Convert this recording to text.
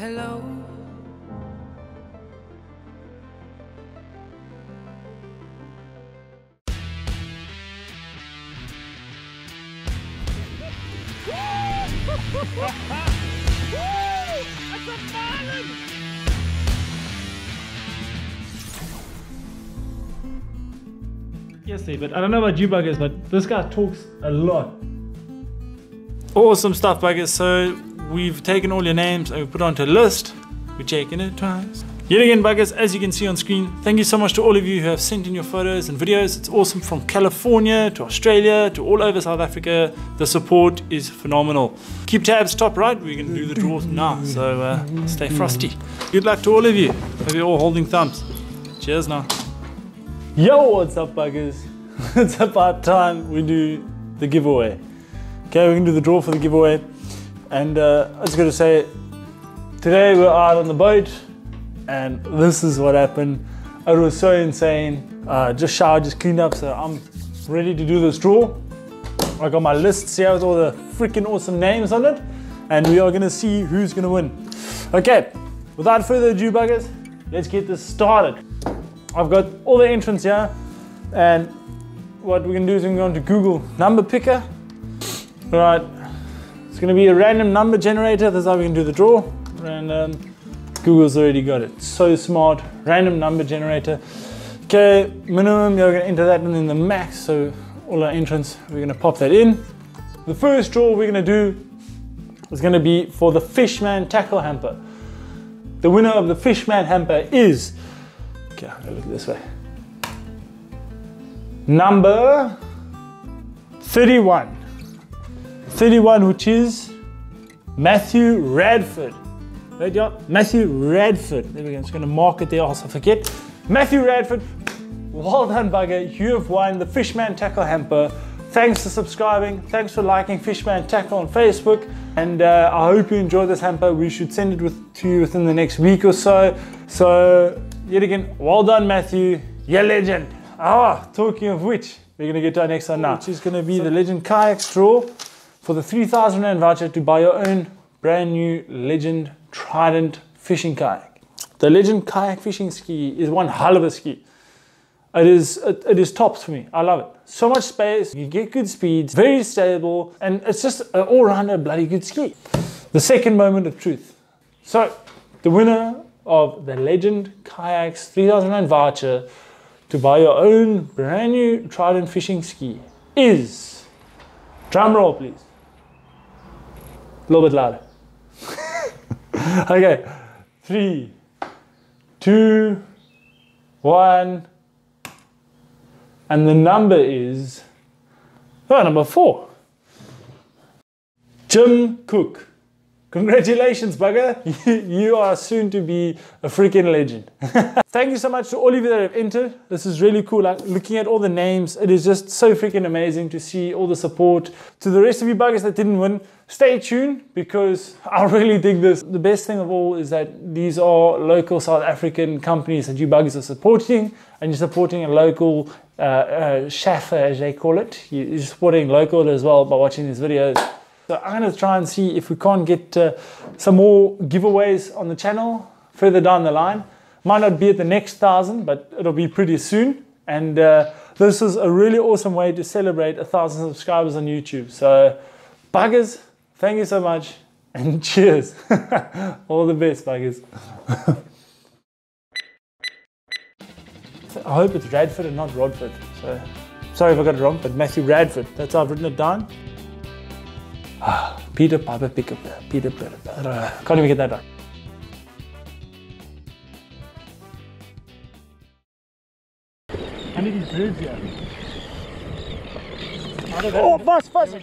Hello. Yes, but I don't know about you buggers, but this guy talks a lot. Awesome stuff, buggers. So we've taken all your names and we put onto a list. We're checking it twice. Yet again, buggers, as you can see on screen, thank you so much to all of you who have sent in your photos and videos. It's awesome from California to Australia to all over South Africa. The support is phenomenal. Keep tabs top right. We're going to do the draws now, so uh, stay frosty. Good luck to all of you. Hope you're all holding thumbs. Cheers now. Yo, what's up, buggers? it's about time we do the giveaway. Okay, we're gonna do the draw for the giveaway. And uh, I was gonna say, today we're out on the boat, and this is what happened. It was so insane. Uh, just showered, just cleaned up, so I'm ready to do this draw. I got my lists here with all the freaking awesome names on it, and we are gonna see who's gonna win. Okay, without further ado, buggers, let's get this started. I've got all the entrants here, and what we're gonna do is we're going to Google number picker. All right, it's gonna be a random number generator. That's how we can do the draw. Random. Um, Google's already got it. So smart. Random number generator. Okay, minimum, you're gonna enter that and then the max. So all our entrants, we're gonna pop that in. The first draw we're gonna do is gonna be for the Fishman tackle hamper. The winner of the Fishman hamper is, okay, I'm gonna look this way. Number 31. 31, which is Matthew Radford. Right, yeah, Matthew Radford. There we go. I'm just going to mark it there, also forget. Matthew Radford, well done, bugger. You have won the Fishman Tackle Hamper. Thanks for subscribing. Thanks for liking Fishman Tackle on Facebook. And uh, I hope you enjoyed this hamper. We should send it with, to you within the next week or so. So, yet again, well done, Matthew. You're legend. Ah, talking of which, we're going to get to our next one now, which is going to be the Legend Kayak Draw for the 3,000 Rand voucher to buy your own brand new Legend Trident fishing kayak. The Legend Kayak Fishing Ski is one hell of a ski. It is, it, it is tops for me. I love it. So much space, you get good speeds, very stable, and it's just an all-rounder bloody good ski. The second moment of truth. So, the winner of the Legend Kayaks 3000 Rand voucher to buy your own brand new Trident fishing ski is, drum roll please, a little bit louder. okay, three, two, one, and the number is, oh, number four, Jim Cook. Congratulations, bugger. you are soon to be a freaking legend. Thank you so much to all of you that have entered. This is really cool. Like, looking at all the names, it is just so freaking amazing to see all the support. To the rest of you buggers that didn't win, stay tuned because I really dig this. The best thing of all is that these are local South African companies that you buggers are supporting and you're supporting a local uh, uh, as they call it. You're supporting local as well by watching these videos. So I'm going to try and see if we can't get uh, some more giveaways on the channel further down the line. Might not be at the next thousand, but it'll be pretty soon. And uh, this is a really awesome way to celebrate a thousand subscribers on YouTube. So buggers, thank you so much and cheers. All the best, buggers. I hope it's Radford and not Rodford. So sorry if I got it wrong, but Matthew Radford. That's how I've written it down. Peter Piper Picker, Peter Piper. Can't even get that right. I need these birds oh, here. Oh, fast, fast.